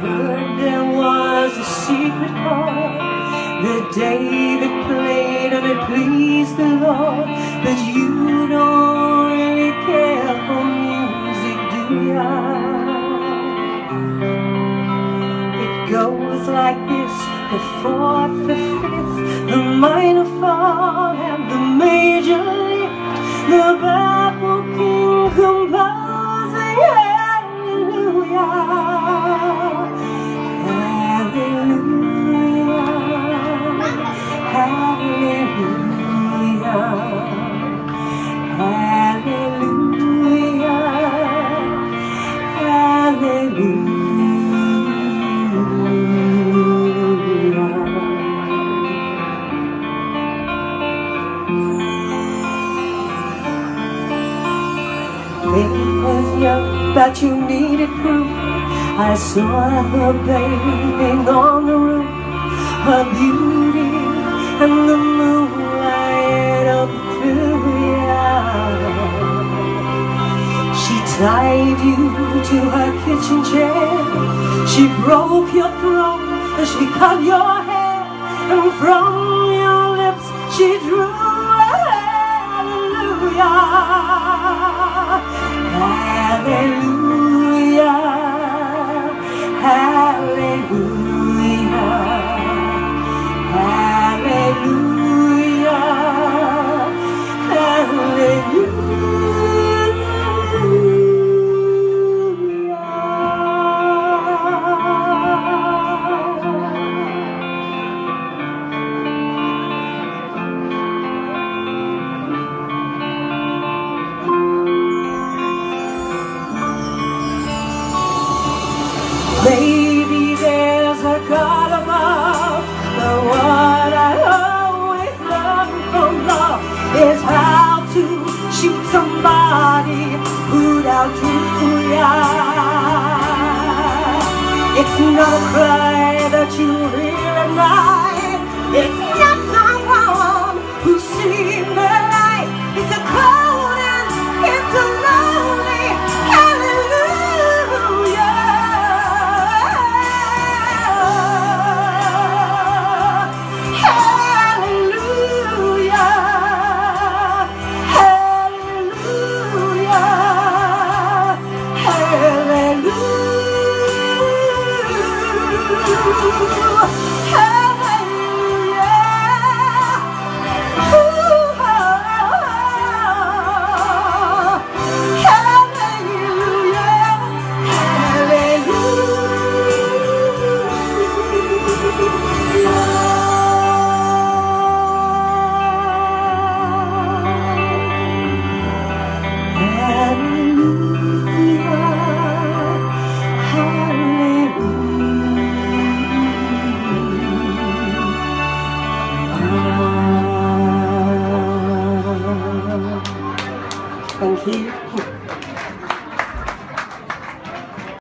heard there was a secret chord that David played and it pleased the Lord. But you don't really care for music, do ya? It goes like this: the fourth, the fifth, the minor fall, and the major lift. The baffled king composing It was young, but you needed proof. I saw her bathing on the roof, her beauty and the moonlight up through ya. She tied you to her kitchen chair. She broke your throat and she cut your hair, and from your lips she drew hallelujah, somebody who'd outdo ya. It's not a cry that you hear at night. It's